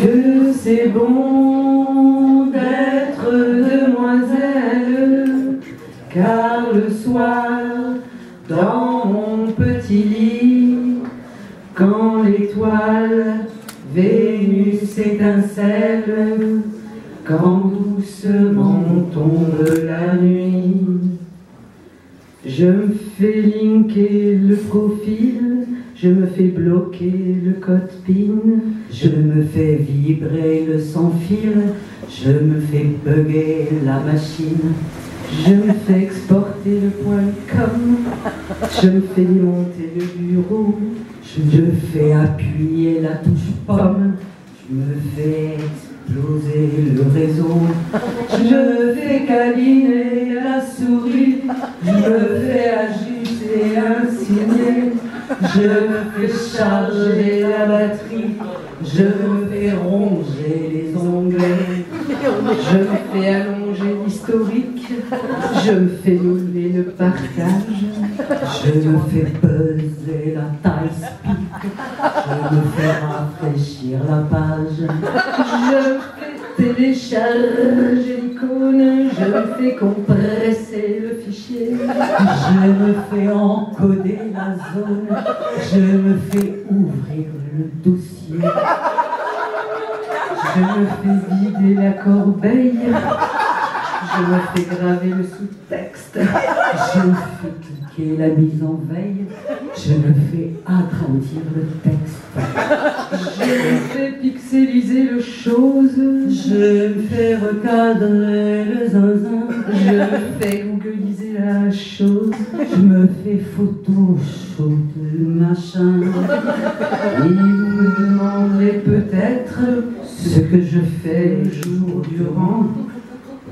que c'est bon d'être demoiselle, car le soir, dans mon petit lit, quand l'étoile Vénus étincelle, quand doucement tombe la nuit, je me fais linker le profil, je me fais bloquer le je me fais vibrer le sans fil, je me fais bugger la machine, je me fais exporter le point com, je me fais démonter le bureau, je me fais appuyer la touche pomme, je me fais exploser le réseau, je me fais câliner je me fais charger la batterie, je me fais ronger les onglets, je me fais allonger l'historique, je me fais lever le partage, je me fais peser la taille je me fais rafraîchir la page, je fais télécharger l'icône, je me fais fichier, je me fais encoder la zone, je me fais ouvrir le dossier. Je me fais vider la corbeille. Je me fais graver le sous-texte. Je me fais cliquer la mise en veille. Je me fais agrandir le texte. Je me fais pixeliser le chose. Je me fais recadrer le zinzin. Je me fais googliser la chose. Je me fais photoshop le machin. Et vous me demanderez peut-être ce que je fais le jour durant.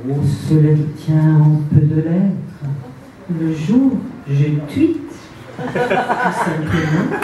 Au soleil tient un peu de lettres. Le jour, je tweete. Tout simplement.